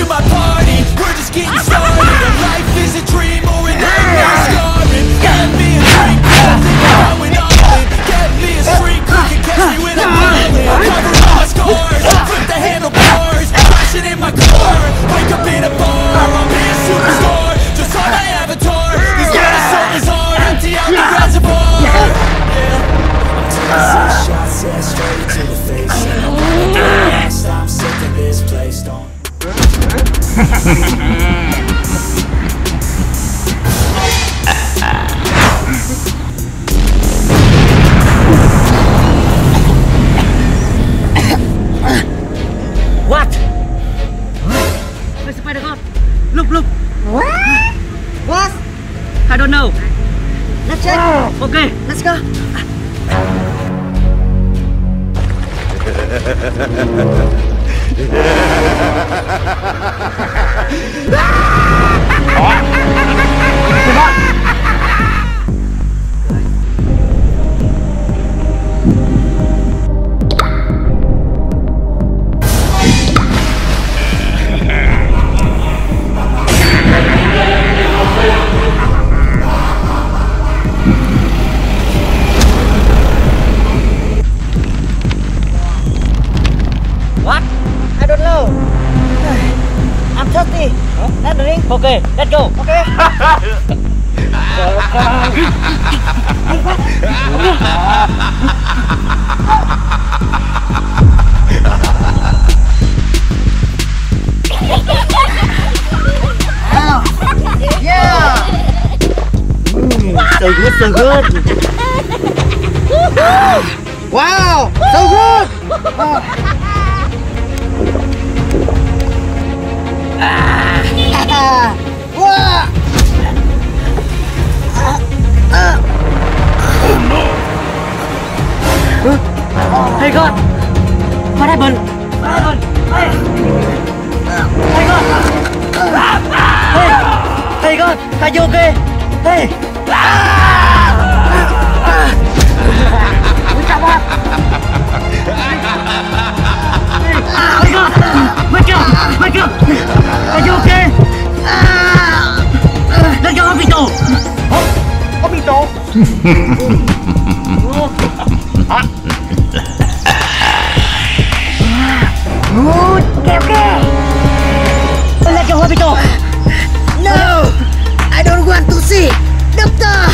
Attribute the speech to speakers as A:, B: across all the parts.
A: to my party We're just getting started.
B: Hey God!
C: What
B: happened? What happened? Hey! Hey God! Hey! Hey God! Are you okay? Hey! What's up? Hey God! Let go! Let go! Are you okay? Let go, Obito! Oh,
C: Obito! ah. okay, okay.
B: Let go, Obito!
C: No! I don't want to see! Doctor!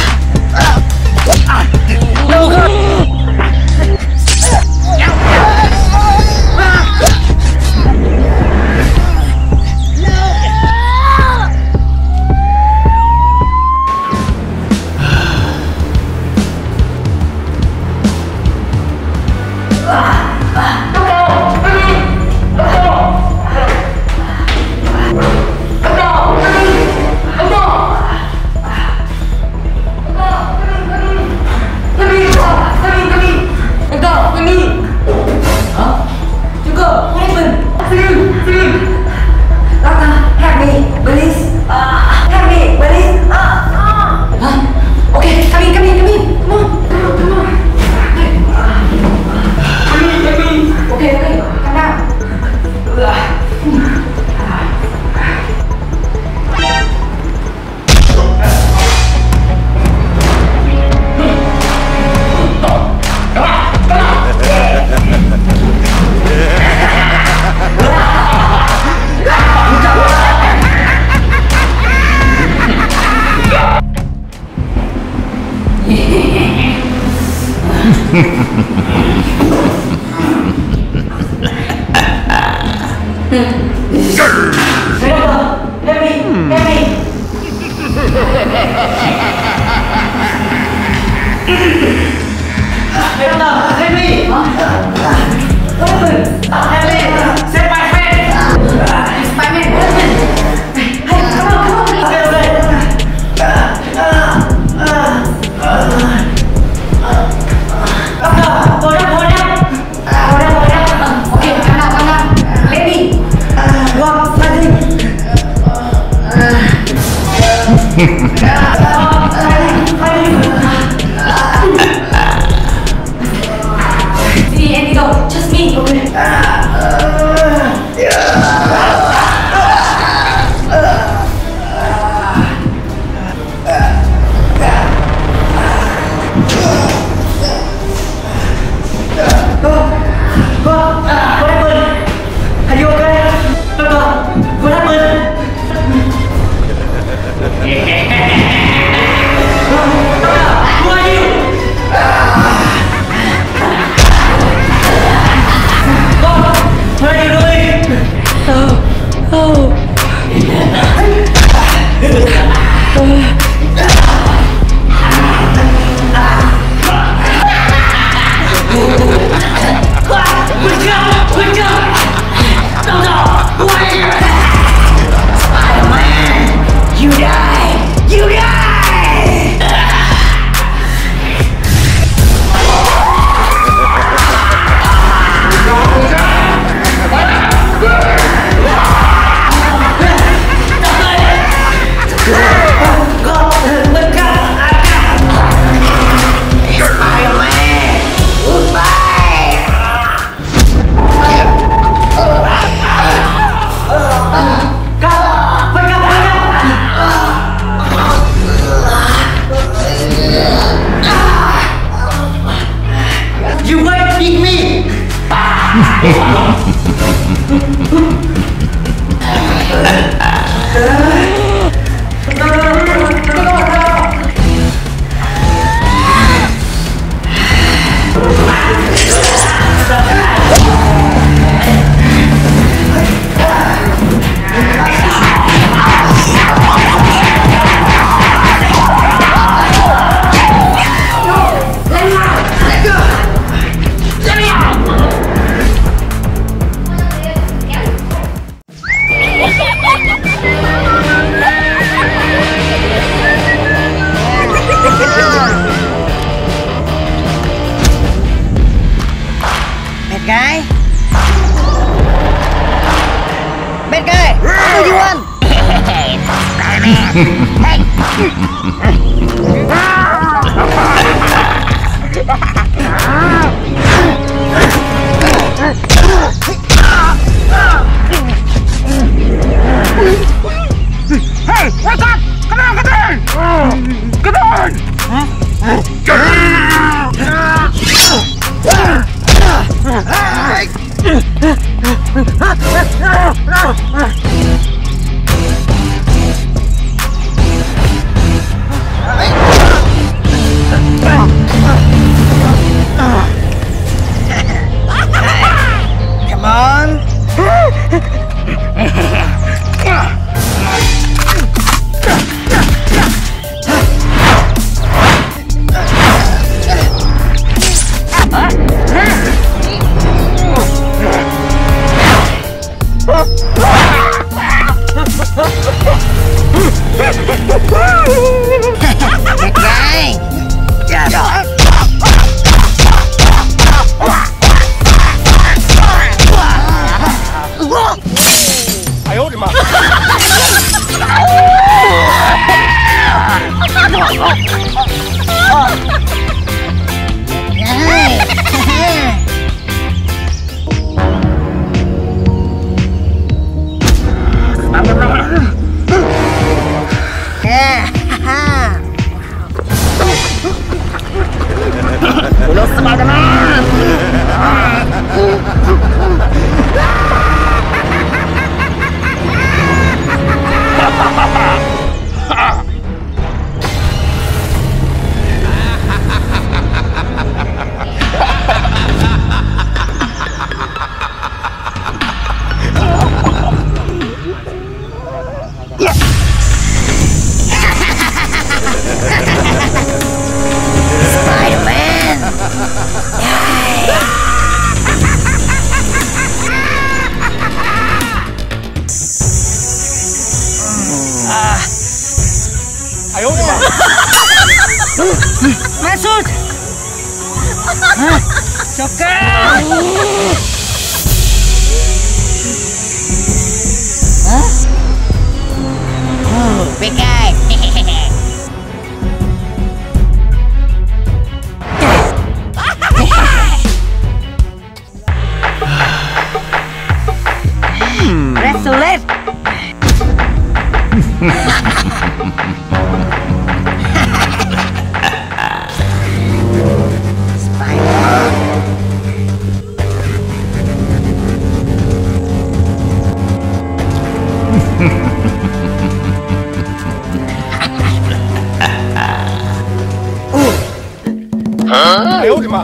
B: Hey!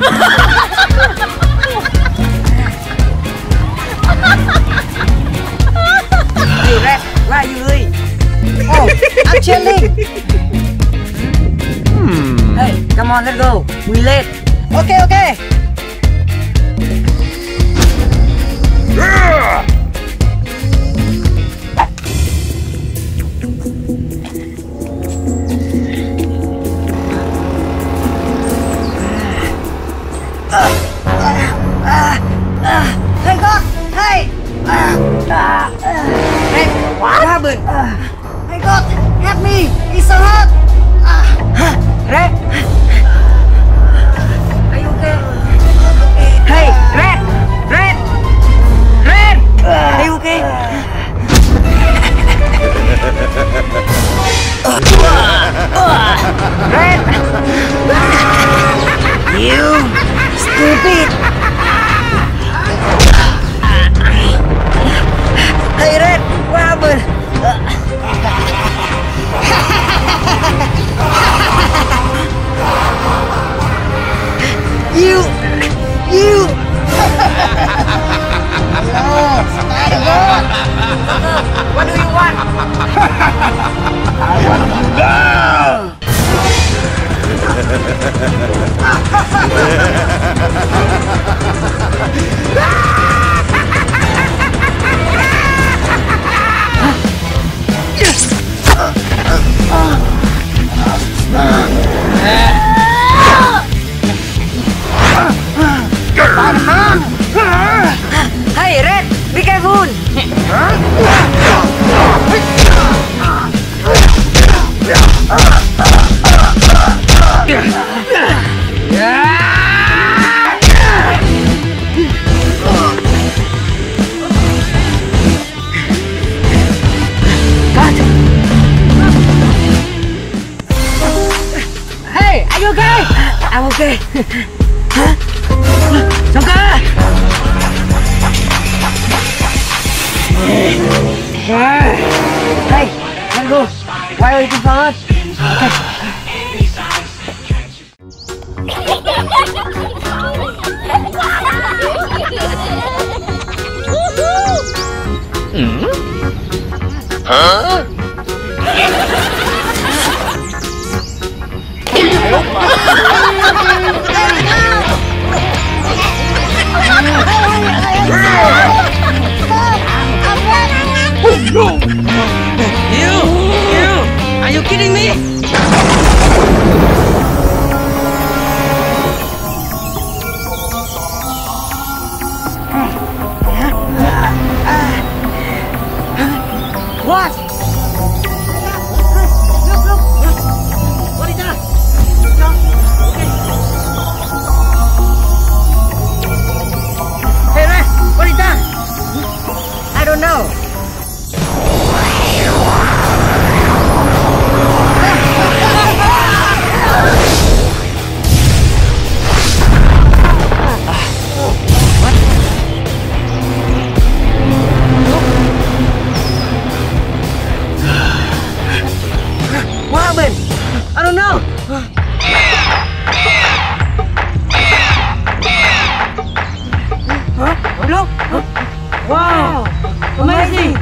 C: phật Điều ra là Yuri Oh, I'm chilling hmm. Hey, come on, let's go. We late. Hey, Red, be careful. Hey, are you okay? I'm okay. Why are you waiting for us? Are Huh? Look. Wow. Amazing.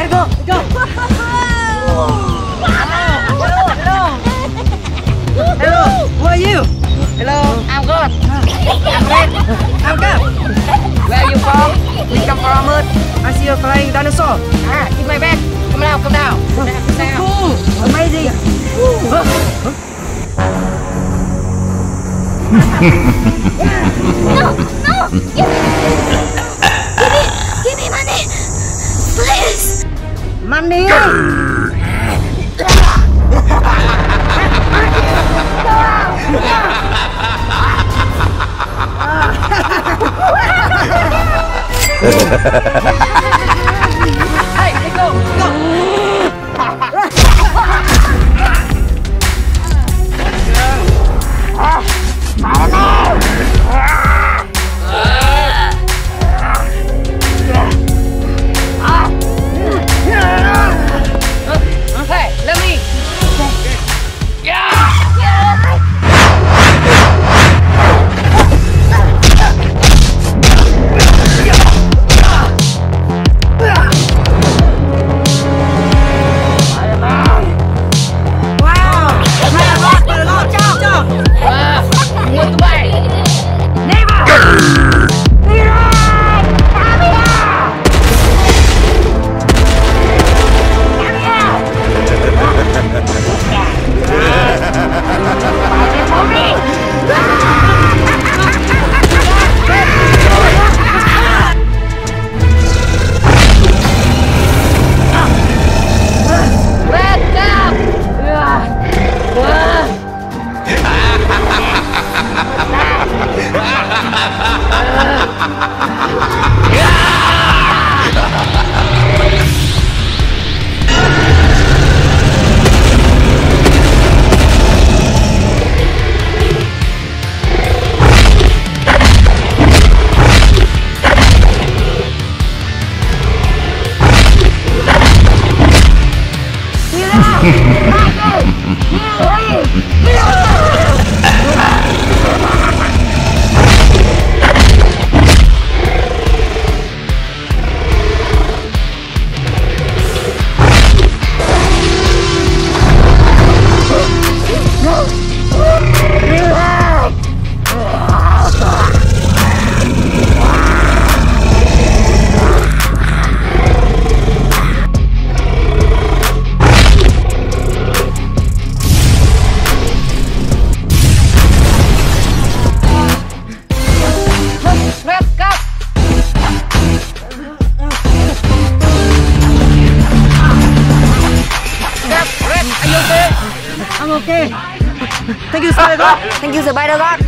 C: Hello. Hello. Hello. Who are you? Hello. I'm good. Where are you from? We come from Earth. I see a flying dinosaur. Ah, in my bag. Come down, come down. Come down. Cool. Amazing.
D: No, no! Give me, give me money! Please!
C: Money. hey,
B: Thank you, Spider God.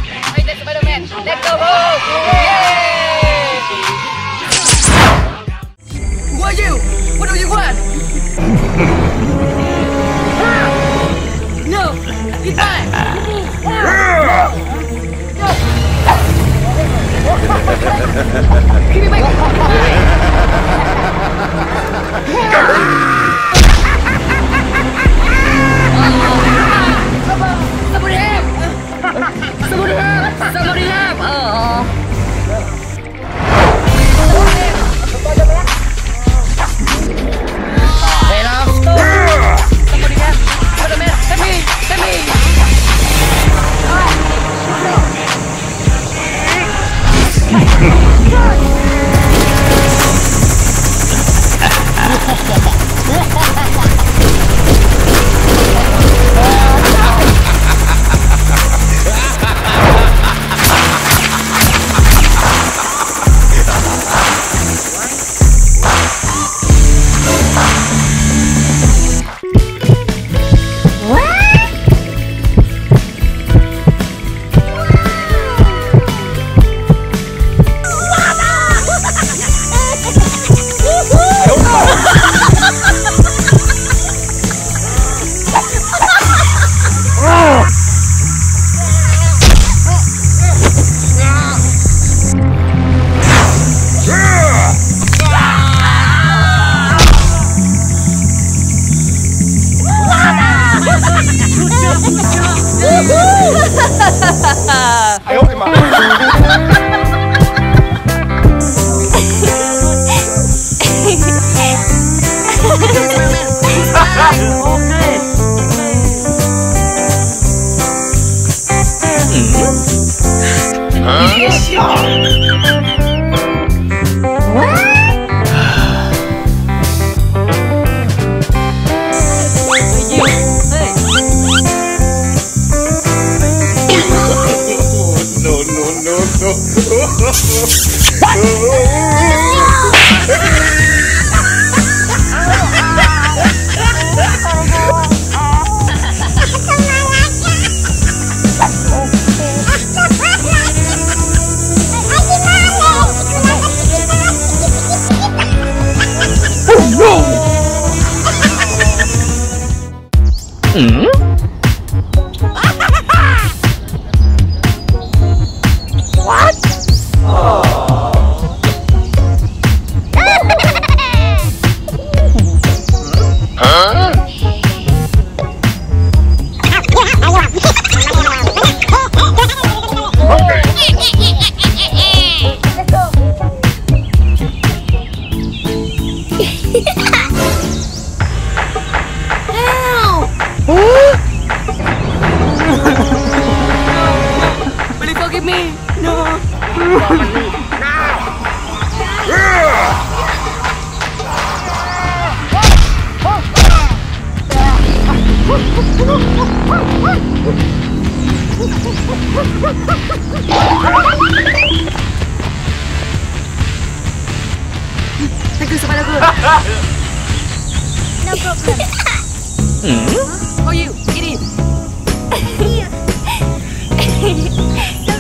D: So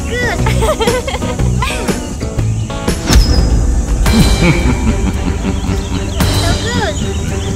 D: good.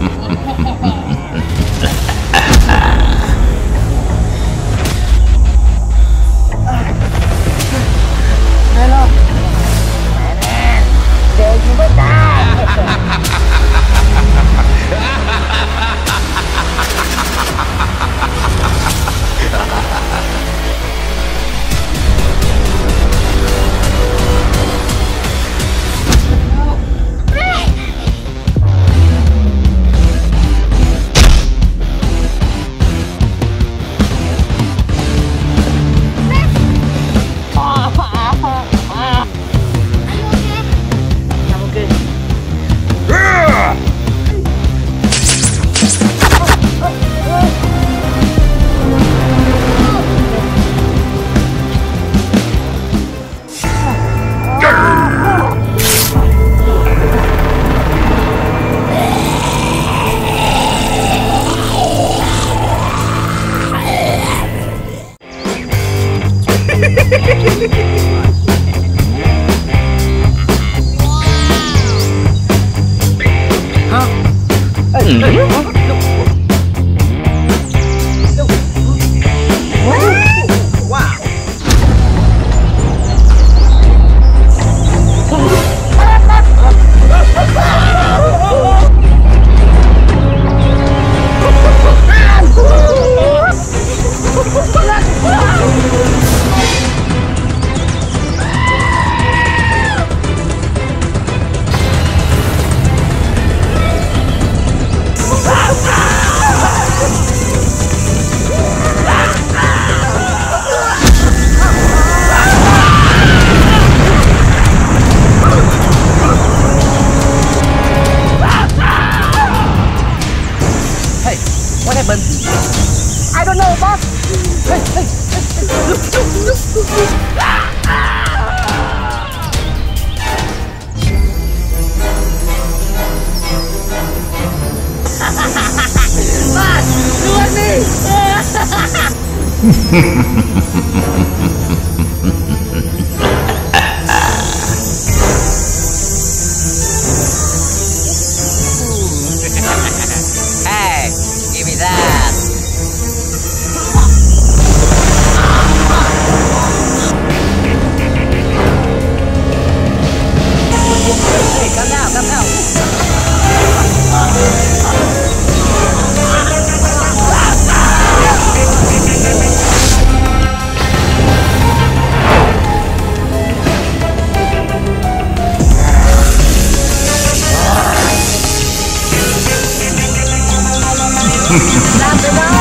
A: 你是哪个